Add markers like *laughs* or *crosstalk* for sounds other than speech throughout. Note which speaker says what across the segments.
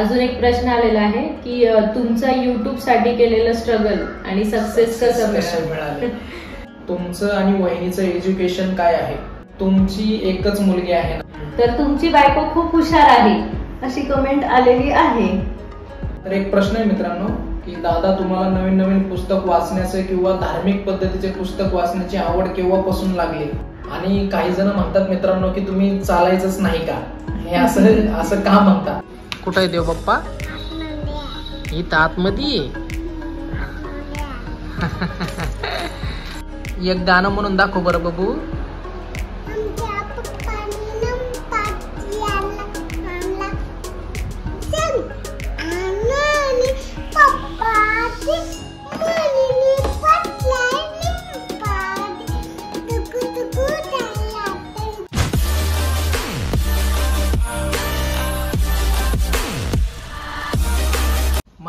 Speaker 1: अजून एक प्रश्न आलेला आहे की तुमचा युट्यूबसाठी केलेलं स्ट्रगल आणि सक्सेस कसं मिळाले?
Speaker 2: तुमचं आणि वहिनीचं एज्युकेशन काय आहे? तुमची एकच मुलगी आहे ना?
Speaker 1: तर तुमची बायको खूप हुशार आहे अशी कमेंट आलेली आहे.
Speaker 2: तर एक प्रश्न आहे मित्रांनो की दादा तुम्हाला नवीन नवीन पुस्तक वाचण्याचं किंवा धार्मिक पद्धतीचे पुस्तक वाचण्याची आवड केव्हापासून लागली? आणि काही जण म्हणतात मित्रांनो की तुम्ही चालायचंच नाही का? हे असं असं का म्हणता? कुठं आहे देव बाप्पा? इथं आतमध्ये? *laughs* एक गाणं म्हणून दाखव बरं बाबू.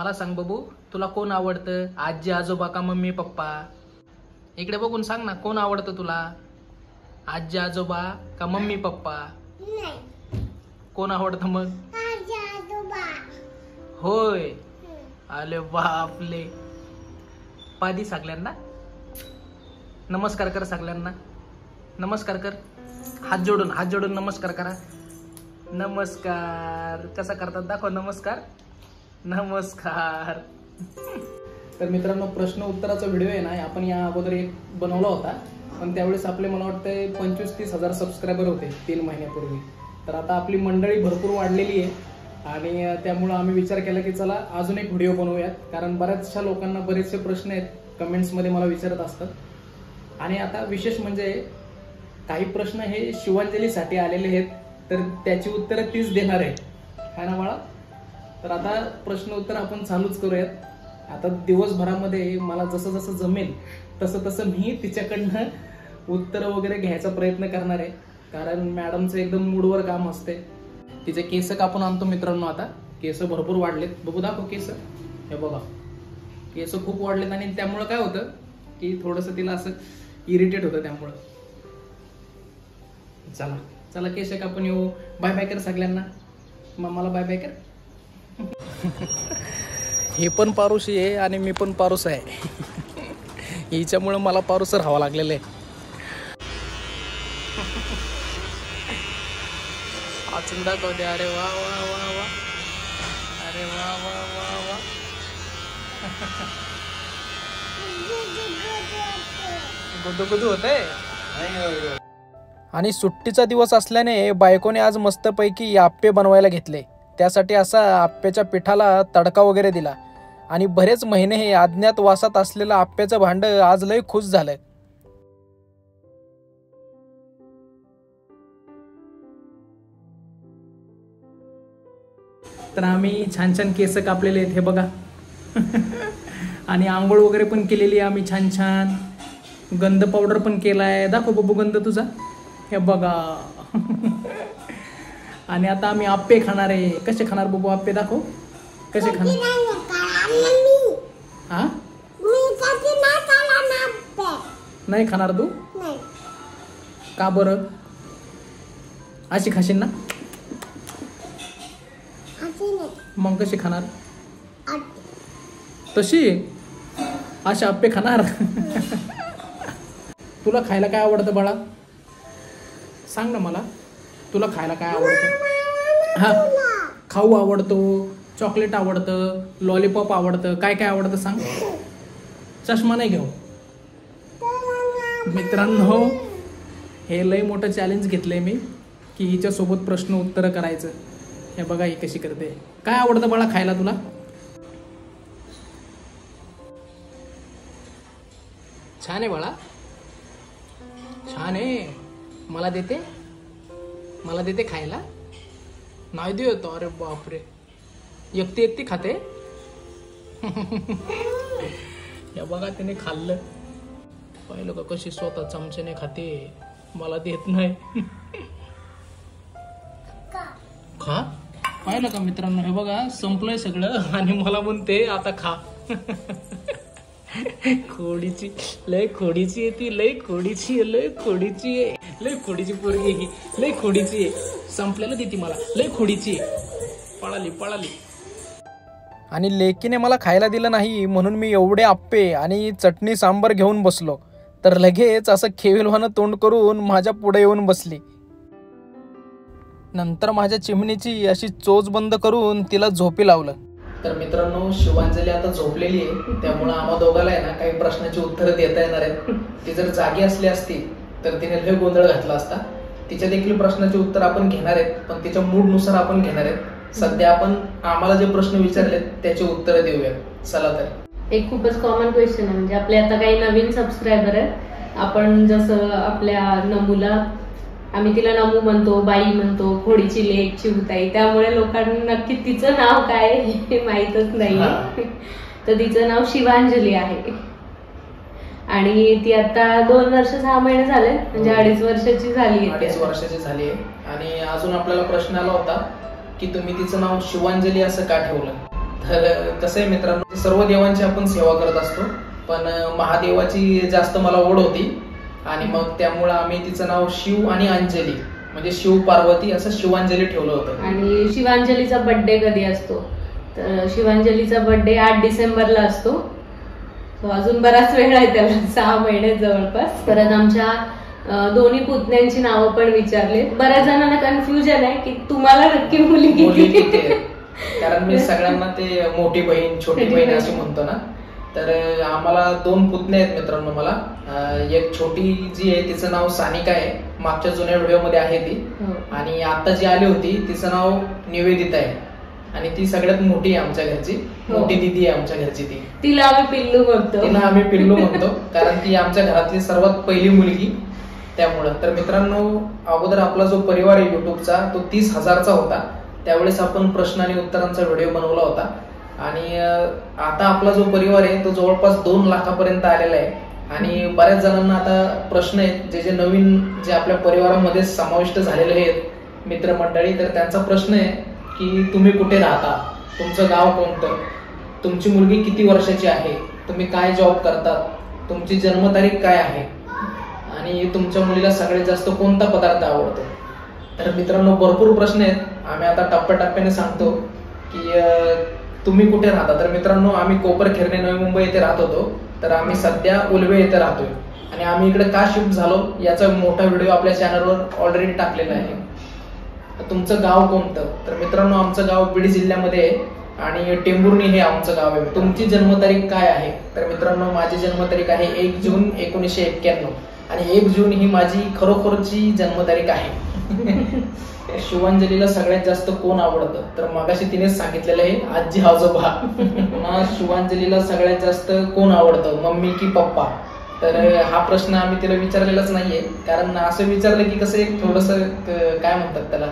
Speaker 2: मला सांग बाबू तुला कोण आवडतं? आजी आजोबा का मम्मी पप्पा? इकडे बघून सांग ना कोण आवडतं तुला? आजी आजोबा का मम्मी पप्पा? कोण आवडतं मग? होय. आले बापले. पादी सगळ्यांना. नमस्कार कर सगळ्यांना. नमस्कार कर. हात जोडून हात जोडून नमस्कार करा. नमस्कार. कसा करतात? दाखव नमस्कार. नमस्कार. तर मित्रांनो प्रश्न उत्तराचा व्हिडिओ आहे ना आपण या अगोदर एक बनवला होता. पण त्यावेळेस आपले मला वाटतंय पंचवीस तीस हजार सबस्क्रायबर होते तीन महिन्यापूर्वी. तर आता आपली मंडळी भरपूर वाढलेली आहे. आणि त्यामुळं आम्ही विचार केला की चला अजून एक व्हिडिओ बनवूयात. कारण बऱ्याचशा लोकांना बरेचसे प्रश्न आहेत कमेंट्समध्ये मला विचारत असतात. आणि आता विशेष म्हणजे काही प्रश्न हे शिवांजलीसाठी आलेले आहेत. तर त्याची उत्तरं तीच देणार आहे. है ना बाळा? तर आता प्रश्न उत्तर आपण चालूच करूयात. आता दिवसभरामध्ये मला जसं जसं जमेल तसं तसं मी तिच्याकडनं उत्तर वगैरे घ्यायचा प्रयत्न करणार आहे. कारण मॅडमचं एकदम मूडवर काम असते तिचे केस कापून आणतो मित्रांनो आता. केस भरपूर वाढलेत. बघू दाखव केस. हे बघा. केस खूप वाढलेत आणि त्यामुळं काय होतं की थोडंसं तिला असं इरिटेट होतं त्यामुळं. चला. चला केस कापून येऊ. बाय बाय कर सगळ्यांना. मग मला बाय बाय कर. *laughs* हे पण पारुशी आहे आणि मी पण पारुस आहे. *laughs* हिच्यामुळं मला पारुस राहावं लागलेलं आहे. *laughs* वाचून दाखवते. अरे वा वा वा वा. अरे वा वा वा वा. गुदू गुदू होत आणि सुट्टीचा दिवस असल्याने बायकोने आज मस्तपैकी आप्पे बनवायला घेतले. त्यासाठी असा आप्याच्या पिठाला तडका वगैरे दिला. आणि बरेच महिने हे अज्ञात वासात असलेलं आप्याचं भांड आज लय खुश झालंय. तर आम्ही छान छान केस कापलेले आहेत हे बघा. आणि आंघोळ वगैरे पण केलेली आहे आम्ही छान छान. गंध पावडर पण केलाय. दाखव बबू गंध तुझा. हे बघा. आणि आता आम्ही आप्पे खाणार आहे. कसे खाणार बबू आप्पे दाखव. कसे खाणार? हा? नाही खाणार तू? का बरं? अशी खाशील ना? मग कशी खाणार? तशी? अशा आप्पे खाणार? तुला खायला काय आवडतं बाळा? सांग ना मला. तुला खायला काय आवडतं? हा. खाऊ आवडतो चॉकलेट आवडतं लॉलीपॉप आवडतं काय काय आवडतं सांग. चष्मा नाही घेऊ. मित्रांनो हे लय मोठं चॅलेंज घेतलंय मी की हिच्यासोबत प्रश्न उत्तरं करायचं. हे बघा ही कशी करते. काय आवडतं बाळा खायला तुला? छान आहे बाळा. छान आहे. मला देते. मला देते खायला. नाही देतो अरे बापरे. एकटी एकटी खाते? *laughs* या बघा तिने खाल्लं. पाहिलं का कशी स्वतः चमच्याने खाते? मला देत नाही. *laughs* खा. पाहिलं का मित्रांनो हे बघा संपलंय सगळं आणि मला म्हणते आता खा. *laughs* खोडीची लय खोडीची आहे ती लय खोडीची आहे लय खोडीची आहे. लय खोडीची पोरगी ही लय खोडीची आहे. संपल्याला देते मला. लय खोडीची पळाली पळाली. आणि लेकीने मला खायला दिलं नाही म्हणून मी एवढे आप्पे आणि चटणी सांबार घेऊन बसलो. तर लगेच असं खेविलवानं तोंड करून माझ्या पुढे येऊन बसली. नंतर माझ्या चिमणीची अशी चोच बंद करून तिला झोपी लावलं. तर मित्रांनो शिवांजली आता झोपलेली आहे. त्यामुळे आम्हा दोघाला आहे ना काही प्रश्नाची उत्तरं देता येणार आहेत. ती जर जागी असली असती तर तिने लय गोंधळ घातला असता. तिच्या देखील प्रश्नाची उत्तर आपण घेणार आहेत पण तिच्या मूडनुसार आपण घेणार आहेत. सध्या आपण आम्हाला जे प्रश्न विचारलेत त्याची उत्तरं देऊया चला तर.
Speaker 1: एक खूपच कॉमन क्वेश्चन आहे म्हणजे आपले आता काही नवीन सबस्क्रायबर आहेत. आपण जसं आपल्या नमूला आम्ही तिला नमू म्हणतो बाई म्हणतो खोडीची लेक चिवताई त्यामुळे लोकांना नक्की तिचं नाव काय हे माहीतच. नाही. तर तिचं नाव शिवांजली आहे. आणि ती आता दोन वर्ष सहा महिने झाले. म्हणजे. अडीच वर्षाची झाली
Speaker 2: अडीच. वर्षाची झाली आहे. आणि अजून आपल्याला प्रश्न आला होता की तुम्ही तिचं नाव शिवांजली असं का ठेवलं? तर कसं आहे मित्रांनो सर्व देवांची आपण सेवा करत असतो. पण महादेवाची जास्त मला ओढ होती. आणि मग त्यामुळं आम्ही तिचं नाव शिव आणि अंजली म्हणजे शिव पार्वती असं शिवांजली ठेवलं होतं.
Speaker 1: आणि शिवांजलीचा बर्थडे कधी असतो? तर शिवांजलीचा बर्थडे आठ डिसेंबरला असतो. So अजून बराच वेळ आहे त्याला सहा महिने जवळपास. परत आमच्या दोन्ही पुतण्यांची नावं पण विचारले. बऱ्याच जणांना कन्फ्युजन आहे की तुम्हाला नक्की मुली
Speaker 2: किती? कारण मी *laughs* सगळ्यांना ते मोठी बहीण छोटी बहीण अशी म्हणतो ना. तर आम्हाला दोन पुतणे आहेत मित्रांनो मला. एक छोटी जी आहे तिचं नाव सानिका आहे. मागच्या जुन्या व्हिडिओमध्ये आहे ती.
Speaker 1: हो.
Speaker 2: आणि आता जी आली होती तिचं नाव निवेदिता आहे. आणि ती सगळ्यात मोठी आहे आमच्या घरची.
Speaker 1: हो.
Speaker 2: मोठी दिदी आहे आमच्या घरची ती.
Speaker 1: तिला आम्ही पिल्लू म्हणतो.
Speaker 2: तिला आम्ही पिल्लू म्हणतो. *laughs* कारण ती आमच्या घरातली सर्वात पहिली मुलगी. त्यामुळं. तर मित्रांनो अगोदर आपला जो परिवार आहे युट्यूबचा तो तीस हजारचा होता. त्यावेळेस आपण प्रश्न आणि उत्तरांचा व्हिडिओ बनवला होता. आणि आता आपला जो परिवार आहे तो जवळपास दोन लाखापर्यंत आलेला आहे. आणि बऱ्याच जणांना आता प्रश्न आहेत. जे जे नवीन जे आपल्या परिवारामध्ये समाविष्ट झालेले आहेत मित्रमंडळी तर त्यांचा प्रश्न आहे की तुम्ही कुठे राहता? तुमचं गाव कोणतं? तुमची मुलगी किती वर्षाची आहे? तुम्ही काय जॉब करतात? तुमची जन्मतारीख काय आहे? आणि तुमच्या मुलीला सगळ्यात जास्त कोणता पदार्थ आवडतो? तर मित्रांनो भरपूर प्रश्न आहेत. आम्ही आता टप्प्याटप्प्याने सांगतो की तुम्ही कुठे राहता? तर मित्रांनो आम्ही कोपर खिरणे नवी मुंबई येथे राहत होतो. तर आम्ही सध्या उलवे येथे राहतोय. आणि आम्ही इकडे का शिफ्ट झालो? याचा मोठा व्हिडिओ आपल्या चॅनलवर ऑलरेडी टाकलेला आहे. तुमचं गाव कोणतं? तर मित्रांनो आमचं गाव बीड जिल्ह्यामध्ये आहे आणि टेंभुर्णी हे आमचं गाव आहे. तुमची जन्मतारीख काय आहे? तर मित्रांनो माझी जन्मतारीख आहे एक जून एकोणीसशे एक्क्याण्णव आणि एक जून ही माझी खरोखरची जन्मतारीख आहे. *laughs* शिवांजलीला सगळ्यात जास्त कोण आवडतं? तर मगाशी तिनेच सांगितलेलं आहे आजी आजोबा पुन्हा शिवांजलीला सगळ्यात जास्त कोण आवडतं? मम्मी की पप्पा? तर हा प्रश्न आम्ही तिला विचारलेलाच नाहीये. कारण असं विचारलं की कसं एक थोडस काय म्हणतात त्याला?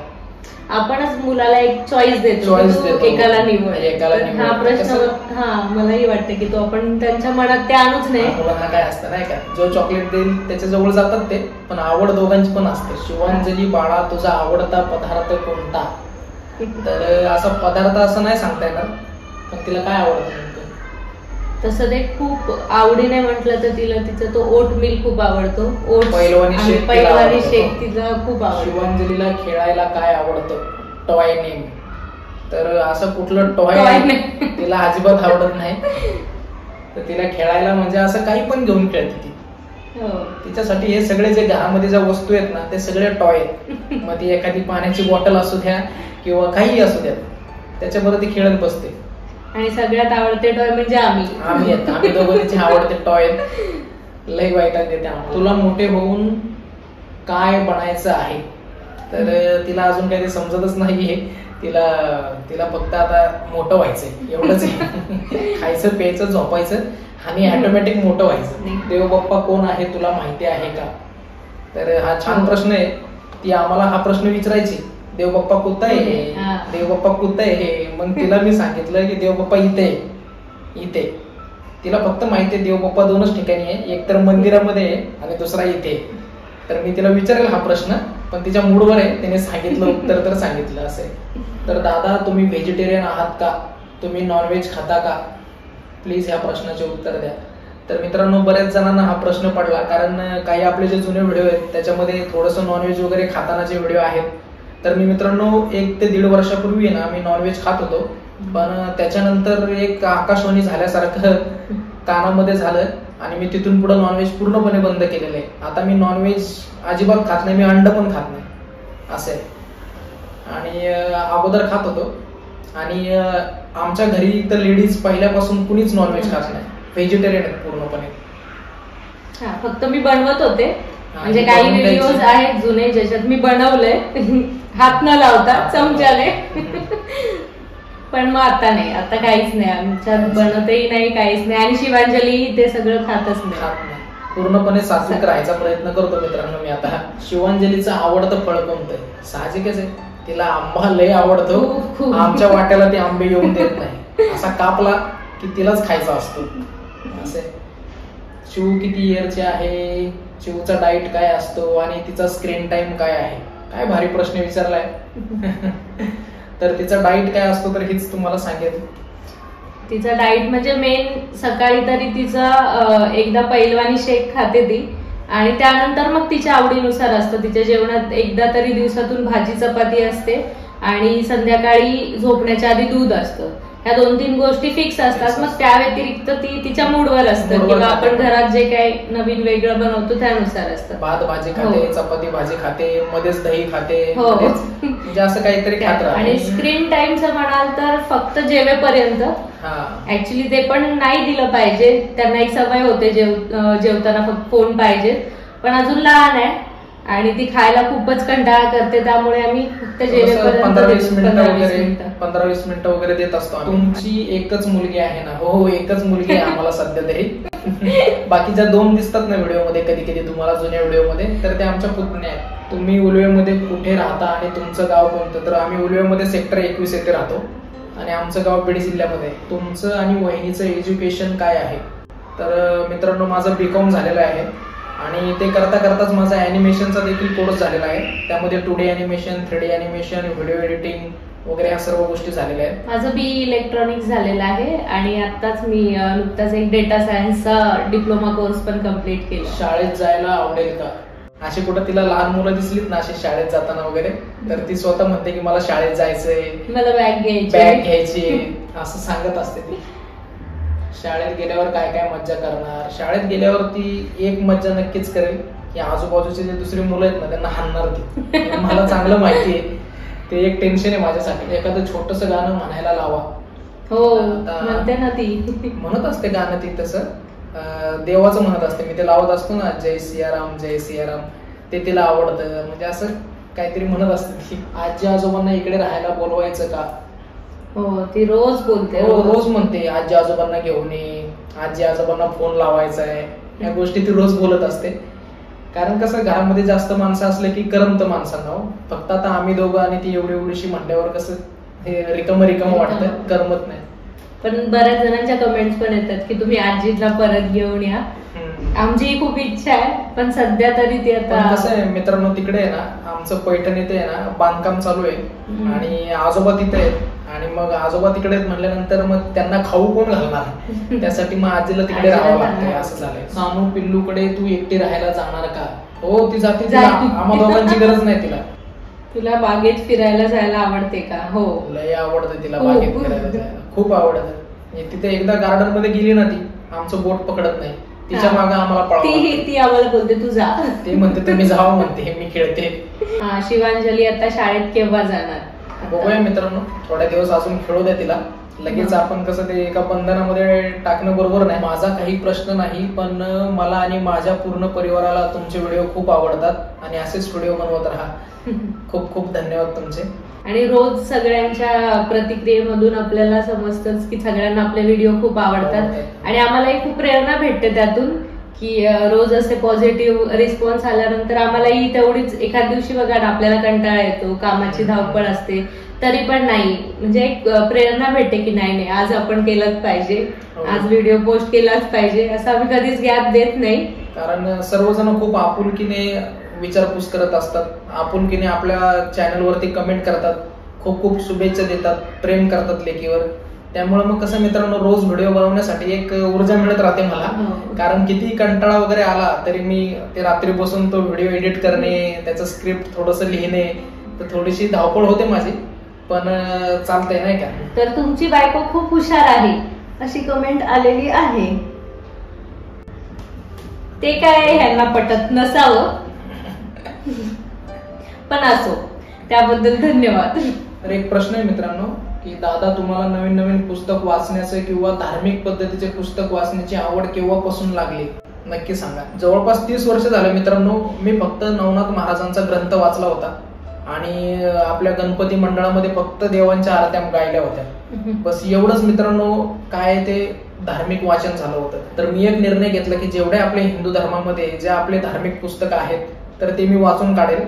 Speaker 1: आपणच मुलाला एक चॉईस देतो. एकाला निवड
Speaker 2: एकाला.
Speaker 1: हा प्रश्न? हा मलाही वाटतं की तो आपण त्यांच्या मनात ते आणूच नाही
Speaker 2: मुलांना काय असतं नाही का? जो चॉकलेट देईल त्याच्याजवळ जातात ते. पण आवड दोघांची पण असते. शिवांजली बाळा तुझा आवडता पदार्थ कोणता? तर असा पदार्थ असं नाही सांगता येणार. पण तिला काय आवडतं?
Speaker 1: तसं ते खूप आवडीने म्हटलं तर तिला तिचा तो ओट मिल्क खूप आवडतो. ओट
Speaker 2: पहिलवानी
Speaker 1: आणि
Speaker 2: शेक तिला
Speaker 1: तिला खूप आवडतो.
Speaker 2: शिवांजलीला खेळायला काय आवडतं? Toy name. तर असं कुठलं टॉय. तिला अजिबात आवडत नाही. तर तिला खेळायला म्हणजे असं काही पण घेऊन खेळते ती.
Speaker 1: हो.
Speaker 2: तिच्यासाठी हे सगळे जे घरामध्ये ज्या वस्तू आहेत ना ते सगळे टॉय आहेत. *laughs* मग ती एखादी पाण्याची बॉटल असू द्या किंवा काही असू द्या त्याच्याबरोबर ती खेळत बसते.
Speaker 1: आणि सगळ्यात आवडते टॉय म्हणजे आम्ही.
Speaker 2: आम्ही आहेत. आम्ही दोघं तिचे आवडते टॉय. लय वाईटात देते. तुला मोठे होऊन काय बनायचं आहे? तर तिला अजून काही ते समजतच नाहीये. तिला तिला फक्त आता मोठं व्हायचंय. एवढंच आहे. *laughs* खायचं प्यायचं झोपायचं आणि ऑटोमॅटिक मोठं व्हायचं. देव बाप्पा कोण आहे तुला माहिती आहे का? तर हा छान प्रश्न आहे. ती आम्हाला हा प्रश्न विचारायची. देव बाप्पा कुठं आहे
Speaker 1: हा.
Speaker 2: देव बाप्पा कुठं आहे मग तिला मी सांगितलं की देव बाप्पा इथे आहे. इथे. तिला फक्त माहिती आहे देव बाप्पा दोनच ठिकाणी आहे. एक तर मंदिरामध्ये आहे आणि दुसरा इथे आहे. तर मी तिला विचारेल हा प्रश्न पण तिच्या मूडवर आहे. तिने सांगितलं उत्तर तर सांगितलं असे तर दादा तुम्ही व्हेजिटेरियन आहात का? तुम्ही नॉनव्हेज खाता का? प्लीज ह्या प्रश्नाचे उत्तर द्या. तर मित्रांनो बऱ्याच जणांना हा प्रश्न पडला कारण काही आपले जे जुने व्हिडिओ आहेत त्याच्यामध्ये थोडंसं नॉनव्हेज वगैरे खातानाचे व्हिडिओ आहेत. तर मी मित्रांनो एक ते दीड वर्षापूर्वी ना मी नॉनव्हेज खात होतो. पण त्याच्यानंतर एक आकाशवाणी झाल्यासारखं *laughs* कानामध्ये झालं आणि मी तिथून पुढे नॉनव्हेज पूर्णपणे बंद केलेलं आहे. आता मी नॉनव्हेज अजिबात खात नाही मी अंड पण खात नाही. असं आणि अगोदर खात होतो. आणि आमच्या घरी तर लेडीज पहिल्यापासून कुणीच नॉनव्हेज खात नाही. व्हेजिटेरियन आहेत पूर्णपणे.
Speaker 1: फक्त मी बनवत होते. म्हणजे काही व्हिडिओज
Speaker 2: द्यायची.
Speaker 1: आहेत जुने ज्याच्यात मी बनवलंय. हात न लावता चमच्याने. पण मग आता नाही. आता काहीच नाही. आमच्यात बनतही नाही काहीच नाही. आणि शिवांजली ते सगळं खातच नाही.
Speaker 2: पूर्णपणे सात्विक *laughs* राहायचा प्रयत्न करतो मित्रांनो मी आता. शिवांजलीचं आवडतं फळ कोणतं? साहजिकच आहे. तिला आंबा लय आवडतो. आमच्या वाट्याला ते आंबे येऊन देत नाही. असा कापला की तिलाच खायचा असतो. असे शिव किती इयरचे आहे? शिवचा डाईट काय असतो? आणि तिचा स्क्रीन टाइम काय आहे? काय भारी प्रश्न विचारलाय. *laughs* तर तिचा डाईट काय असतो तर हेच तुम्हाला सांगेल
Speaker 1: तिचा डाईट म्हणजे मेन सकाळी तरी तिचा एकदा पैलवानी शेक खाते ती. आणि त्यानंतर मग तिच्या आवडीनुसार असतं. तिच्या जेवणात एकदा तरी दिवसातून भाजी चपाती असते. आणि संध्याकाळी झोपण्याच्या आधी दूध असतं. ह्या दोन तीन गोष्टी फिक्स असतात मग त्या व्यतिरिक्त ती तिच्या मूडवर असतं किंवा
Speaker 2: खाते.
Speaker 1: आपण घरात जे काही नवीन वेगळं बनवतो त्यानुसार असतं
Speaker 2: भात भाजी खाते
Speaker 1: हो.
Speaker 2: चपाती भाजी खाते मध्येच दही खाते
Speaker 1: हो.
Speaker 2: म्हणजे असं काहीतरी खात.
Speaker 1: आणि स्क्रीन टाइमचं म्हणाल तर फक्त जेवेपर्यंत ऍक्च्युली ते पण नाही दिलं पाहिजे त्यांना एक सवय होते जेवताना फक्त फोन पाहिजे पण अजून लहान आहे आणि ती खायला खूपच कंटाळा करते त्यामुळे आम्ही फक्त
Speaker 2: पंधरा वीस. मिनिटं
Speaker 1: 15-20
Speaker 2: वगैरे. पंधरा वीस मिनिटं वगैरे देत असतो. तुमची एकच मुलगी आहे ना हो हो एकच मुलगी आहे आम्हाला सध्या तरी *laughs* बाकीच्या दोन दिसतात ना व्हिडिओमध्ये कधी कधी तुम्हाला जुन्या व्हिडिओमध्ये तर ते आमच्या पुतण्या आहेत तुम्ही उलवेमध्ये कुठे राहता आणि तुमचं गाव कोणतं तर आम्ही उलवेमध्ये सेक्टर एकवीस येथे राहतो आणि आमचं गाव बीड जिल्ह्यामध्ये. तुमचं आणि वहिनीचं एज्युकेशन काय आहे तर मित्रांनो माझं बीकॉम झालेलं आहे आणि ते करता करताच माझा अॅनिमेशनचा देखील कोर्स झालेला आहे. त्यामध्ये two D animation three D animation video editing वगैरे ह्या सर्व गोष्टी झालेल्या आहेत.
Speaker 1: माझं बी इलेक्ट्रॉनिक्स झालेलं आहे आणि आताच मी नुकताच एक डेटा सायन्सचा डिप्लोमा कोर्स पण कंप्लीट केला.
Speaker 2: शाळेत जायला आवडेल का? अशी कुठं तिला लहान मुलं दिसलीत ना अशी शाळेत जाताना वगैरे तर ती स्वतः म्हणते की मला शाळेत जायचंय.
Speaker 1: मला बॅग घ्यायची
Speaker 2: बॅग घ्यायची असं सांगत असते ती. शाळेत गेल्यावर काय काय मज्जा करणार? शाळेत गेल्यावर ती एक मज्जा नक्कीच करेल की आजूबाजूचे जे दुसरी मुलं आहेत ना त्यांना हाणणार ती. *laughs* मला चांगलं माहिती आहे ते एक टेन्शन आहे माझ्यासाठी. एखादं छोटस गाणं म्हणायला लावा.
Speaker 1: हो म्हणते ना ती.
Speaker 2: म्हणत असते गाणं ती तसं. देवाचं म्हणत असते. मी ते लावत असतो ना जय सियाराम जय सियाराम. ते तिला आवडतं. म्हणजे असं काहीतरी म्हणत असते ती. आजी आजोबांना इकडे राहायला बोलवायचं का?
Speaker 1: हो ती रोज बोलते
Speaker 2: रो- रोज म्हणते आजी आजोबांना घेऊन ये आजी आजोबांना फोन लावायचा आहे या गोष्टी ती रोज बोलत असते कारण कसं घरामध्ये जास्त माणसं असले की करमत माणसांना हो. फक्त आता आम्ही दोघं आणि ती एवढी एवढीशी म्हटल्यावर कसं हे रिकम रिकम वाटतं. करमत नाही
Speaker 1: पण बऱ्याच जणांच्या कमेंट्स पण येतात की तुम्ही आजीला परत घेऊन या. आमची खूप इच्छा आहे पण सध्या तरी ती
Speaker 2: पण कसं
Speaker 1: आता
Speaker 2: आहे मित्रांनो तिकडे आहे ना आमचं पैठण इथे आहे ना बांधकाम चालू आहे. आणि आजोबा तिथे आहेत. आणि मग आजोबा तिकडे आहेत म्हटल्यानंतर मग त्यांना खाऊ कोण घालणार? *laughs* त्यासाठी मग आजीला तिकडे राहावं. लागतंय असं झालंय. सानू पिल्लूकडे तू एकटी राहायला जाणार का? हो ती जाते. आम्हा दोघांची गरज नाही तिला.
Speaker 1: तुला बागेत फिरायला जायला आवडते का? हो.
Speaker 2: लय आवडतं तिला
Speaker 1: खूप.
Speaker 2: बागेत फिरायला जायला. खूप आवडतं. तिथे एकदा गार्डनमध्ये गेली ना ती. आमचं बोट पकडत नाही. तिच्या. मागे आम्हाला
Speaker 1: ती. ती आम्हाला बोलते तू जा.
Speaker 2: ती म्हणते तुम्ही जावा म्हणते मी खेळते.
Speaker 1: हा शिवांजली आता शाळेत केव्हा जाणार?
Speaker 2: बघूया मित्रांनो थोड्या दिवस अजून खेळू द्या तिला. लगेच आपण कसं ते एका बंधनामध्ये टाकणं बरोबर नाही. माझा काही प्रश्न नाही पण मला आणि माझ्या पूर्ण परिवाराला तुमचे व्हिडिओ खूप आवडतात. आणि असेच व्हिडिओ बनवत राहा. *laughs* खूप खूप धन्यवाद तुमचे.
Speaker 1: आणि रोज सगळ्यांच्या प्रतिक्रियेमधून आपल्याला समजतच की सगळ्यांना आपले व्हिडिओ खूप आवडतात
Speaker 2: आवडतात.
Speaker 1: आणि आम्हालाही खूप प्रेरणा भेटते त्यातून की रोज असे पॉझिटिव्ह रिस्पॉन्स आल्यानंतर आम्हालाही तेवढीच एखाद दिवशी बघा ना आपल्याला कंटाळा येतो कामाची धावपळ असते तरी पण नाही म्हणजे एक प्रेरणा भेटते की नाही नाही आज आपण केलंच पाहिजे
Speaker 2: हो.
Speaker 1: आज व्हिडिओ पोस्ट केलाच पाहिजे असं आम्ही कधीच गॅप देत नाही
Speaker 2: कारण सर्वजण खूप आपुलकीने विचारपूस करत असतात. आपुलकीने आपल्या चॅनलवरती कमेंट करतात. खूप खूप शुभेच्छा देतात. प्रेम करतात लेकीवर. त्यामुळे मग कसं मित्रांनो रोज व्हिडिओ बनवण्यासाठी एक ऊर्जा मिळत राहते मला.
Speaker 1: हो.
Speaker 2: कारण किती कंटाळा वगैरे आला तरी मी ते रात्री बसून तो व्हिडिओ एडिट करणे त्याचं स्क्रिप्ट थोडंसं लिहिणे तर थोडीशी धावपळ होते माझी. पण चालतंय नाही का?
Speaker 1: तर तुमची बायको खूप हुशार आहे अशी कमेंट आलेली आहे. ते काय ह्यांना पटत नसावं. पण असो त्याबद्दल धन्यवाद.
Speaker 2: तर एक प्रश्न आहे मित्रांनो की दादा तुम्हाला नवीन नवीन पुस्तक वाचण्याचं किंवा धार्मिक पद्धतीचे पुस्तक वाचण्याची आवड केव्हापासून लागली? नक्की सांगा. जवळपास तीस वर्ष झाले मित्रांनो मी फक्त नवनाथ महाराजांचा ग्रंथ वाचला होता. आणि आपल्या गणपती मंडळामध्ये फक्त देवांच्या आरत्या गायल्या होत्या. बस एवढंच मित्रांनो काय ते धार्मिक वाचन झालं होतं. तर मी एक निर्णय घेतला की जेवढे आपले हिंदू धर्मामध्ये जे आपले धार्मिक पुस्तकं आहेत तर ते मी वाचून काढेल.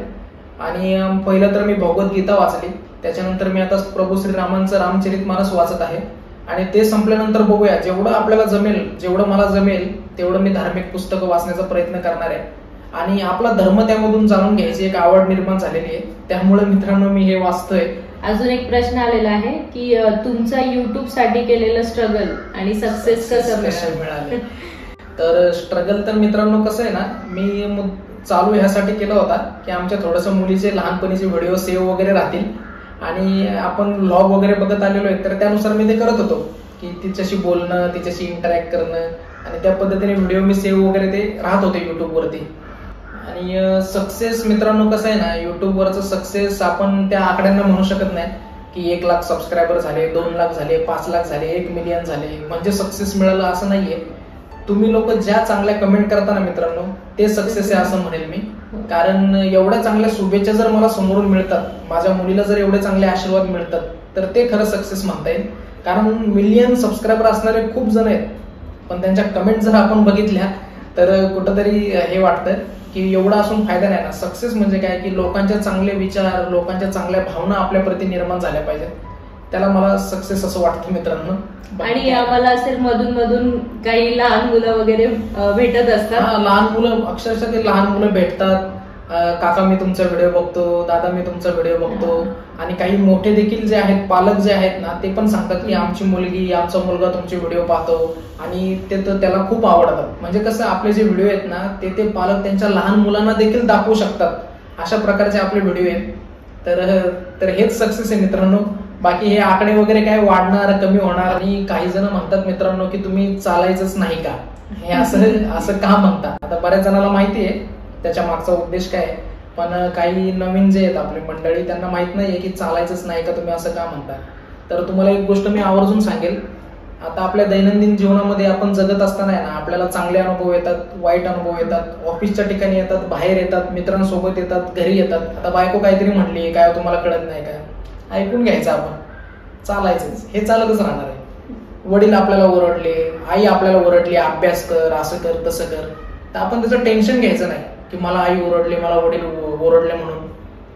Speaker 2: आणि पहिलं तर मी भगवद्गीता वाचली. त्याच्यानंतर मी आता प्रभू श्रीरामांचं रामचरित मानस वाचत आहे. आणि ते संपल्यानंतर बघूया जेवढं आपल्याला जमेल जेवढं मला जमेल तेवढं मी धार्मिक पुस्तकं वाचण्याचा प्रयत्न करणार आहे. आणि आपला धर्म त्यामधून जाणून घ्यायची एक आवड निर्माण झालेली आहे. त्यामुळे मित्रांनो मी हे वाचतोय.
Speaker 1: अजून एक प्रश्न आलेला आहे की तुमचा युट्यूबसाठी केलेलं स्ट्रगल आणि सक्सेस कसं मिळालं?
Speaker 2: तर स्ट्रगल तर मित्रांनो कसं आहे ना मी चालू ह्यासाठी केला होता की आमच्या थोडस मुलीचे लहानपणीचे व्हिडिओ सेव्ह वगैरे राहतील. आणि आपण लॉग वगैरे बघत आलेलो आहे तर त्यानुसार मी ते करत होतो की तिच्याशी बोलणं तिच्याशी इंटरॅक्ट करणं. आणि त्या पद्धतीने व्हिडिओ मी सेव्ह वगैरे ते राहत होते युट्यूबवरती आणि सक्सेस मित्रांनो कसं आहे ना युट्यूबवरचं सक्सेस आपण त्या आकड्यांना म्हणू शकत नाही की एक लाख सबस्क्रायबर झाले दोन लाख झाले पाच लाख झाले एक मिलियन झाले. म्हणजे सक्सेस मिळालं असं नाहीये. तुम्ही लोक ज्या चांगल्या कमेंट करता ना मित्रांनो ते सक्सेस आहे असं म्हणेल मी. कारण एवढ्या चांगल्या शुभेच्छा जर मला समोरून मिळतात माझ्या मुलीला जर एवढे चांगले आशीर्वाद मिळतात तर ते खरं सक्सेस म्हणता येईल. कारण मिलियन सबस्क्रायबर असणारे खूप जण आहेत. पण त्यांच्या कमेंट जर आपण बघितल्या तर कुठंतरी हे वाटतं की एवढा असून फायदा नाही. ना सक्सेस म्हणजे काय? की लोकांच्या चांगले विचार लोकांच्या चांगल्या भावना आपल्याप्रती निर्माण झाल्या पाहिजेत. त्याला मला सक्सेस असं वाटतं मित्रांनो.
Speaker 1: आणि आम्हाला असेल मधून मधून काही लहान मुलं वगैरे भेटत असतात.
Speaker 2: लहान मुलं अक्षरशः ते लहान मुलं भेटतात. काका मी तुमचा व्हिडिओ बघतो दादा मी तुमचा व्हिडिओ बघतो. आणि काही मोठे देखील जे आहेत पालक जे आहेत ना ते पण सांगतात की आमची मुलगी आमचा मुलगा तुमचे व्हिडिओ पाहतो. आणि ते तर त्याला खूप आवडतात. म्हणजे कसं आपले जे व्हिडिओ आहेत ना ते ते पालक त्यांच्या लहान मुलांना देखील दाखवू शकतात. अशा प्रकारचे आपले व्हिडिओ आहेत. तर तर हेच सक्सेस आहे मित्रांनो. बाकी हे आकडे वगैरे काय वाढणार कमी होणार? आणि काही जण म्हणतात मित्रांनो की तुम्ही चालायचंच नाही का? हे असं *laughs* असं का म्हणता आता बऱ्याच जणांना माहिती आहे त्याच्या मागचा उद्देश काय आहे. पण काही नवीन जे आहेत आपली मंडळी त्यांना माहीत नाहीये की चालायचंच नाही का तुम्ही असं का म्हणता? तर तुम्हाला एक गोष्ट मी आवर्जून सांगेल. आता आपल्या दैनंदिन जीवनामध्ये आपण जगत असताना आहे ना आपल्याला चांगले अनुभव येतात वाईट अनुभव येतात ऑफिसच्या ठिकाणी येतात बाहेर येतात मित्रांसोबत येतात घरी येतात. आता बायको काहीतरी म्हणली काय हो तुम्हाला कळत नाही काय ऐकून घ्यायचं आपण. चालायचंच. हे चालतच राहणार आहे. वडील आपल्याला ओरडले आई आपल्याला ओरडली अभ्यास कर असं कर तसं कर. तर आपण त्याचं टेन्शन घ्यायचं नाही की मला आई ओरडली मला वडील ओरडले म्हणून.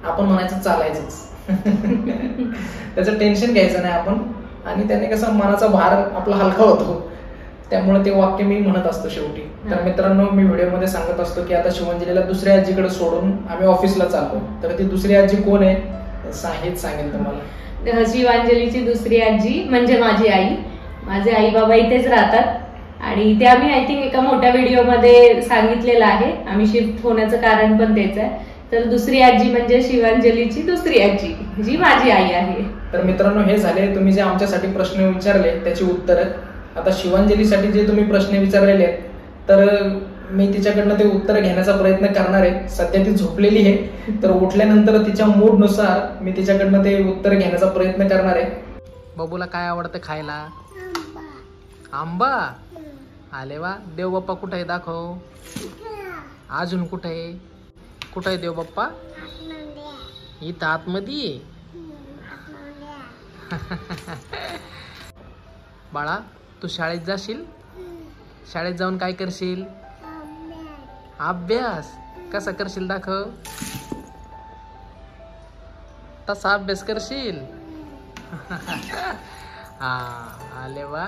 Speaker 2: आपण म्हणायचं चालायचंच. *laughs* त्याचं टेन्शन घ्यायचं नाही आपण. आणि त्याने कसं मनाचा भार आपला हलका होतो. त्यामुळे ते वाक्य मी म्हणत असतो शेवटी. तर. मित्रांनो मी व्हिडिओमध्ये सांगत असतो की आता शिवंजलीला दुसऱ्या आजीकडे सोडून आम्ही ऑफिसला चाललो. तर ती दुसरी आजी कोण आहे? हेच सांगेल तुम्हाला.
Speaker 1: शिवांजलीची दुसरी आजी म्हणजे माझी आई. माझे आई बाबा इथेच राहतात. आणि ते आम्ही आय थिंक एका मोठ्या व्हिडिओमध्ये सांगितलेलं आहे. आम्ही शिफ्ट होण्याचं कारण पण तेच आहे. तर दुसरी आजी म्हणजे शिवांजलीची दुसरी आजी जी माझी आई आहे.
Speaker 2: तर मित्रांनो हे झाले तुम्ही जे आमच्यासाठी प्रश्न विचारले त्याची उत्तर. आता शिवांजलीसाठी जे तुम्ही प्रश्न विचारलेले आहेत तर मी तिच्याकडनं ते उत्तर घेण्याचा प्रयत्न करणार आहे सध्या ती झोपलेली आहे तर उठल्यानंतर तिच्या मूडनुसार मी तिच्याकडनं ते उत्तर घेण्याचा प्रयत्न करणार आहे बाबूला काय आवडतं खायला
Speaker 3: आंबा.
Speaker 2: आले वा देव बाप्पा कुठे आहे दाखव. अजून कुठे आहे कुठे आहे देव बाप्पा. इथं आतमध्ये. *laughs* बाळा तू शाळेत जाशील. शाळेत जाऊन काय करशील. अभ्यास. कसा करशील दाखव. तसा अभ्यास करशील. *laughs* हा आले वा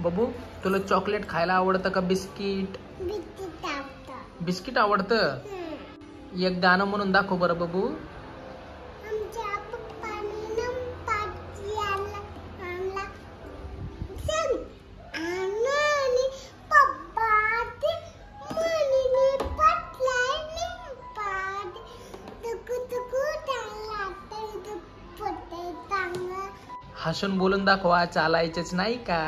Speaker 2: बबू तुला चॉकलेट खायला आवडतं का बिस्किट?
Speaker 3: बिस्किट आवडतं.
Speaker 2: एक गाणं म्हणून दाखव बरं बबू. भाषण बोलून दाखवा चालायचेच नाही का?